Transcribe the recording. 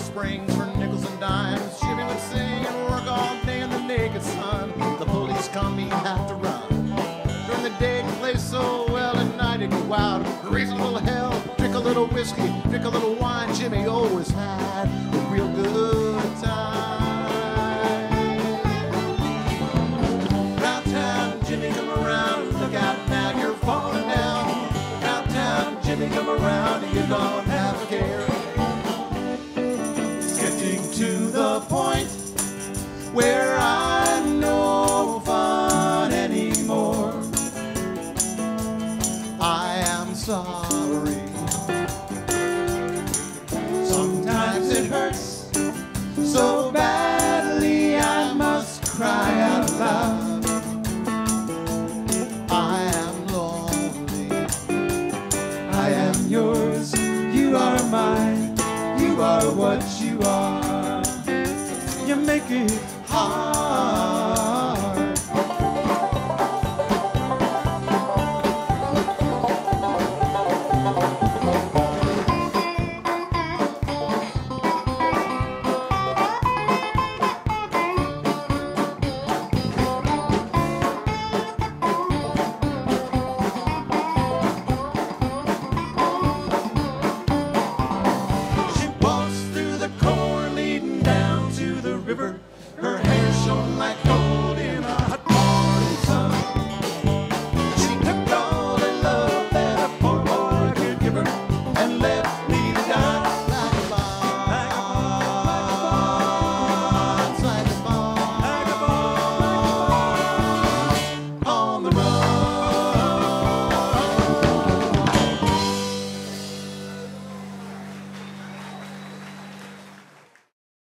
Springs for nickels and dimes. Jimmy would sing and work all day in the naked sun. The police come, he'd have to run. During the day, he plays so well, at night he'd go out, raise a little hell, drink a little whiskey, drink a little wine. Jimmy always had the point where I'm no fun anymore. I am sorry. Sometimes it hurts so badly I must cry out loud. I am lonely. I am yours. You are mine. You are what you are. making high.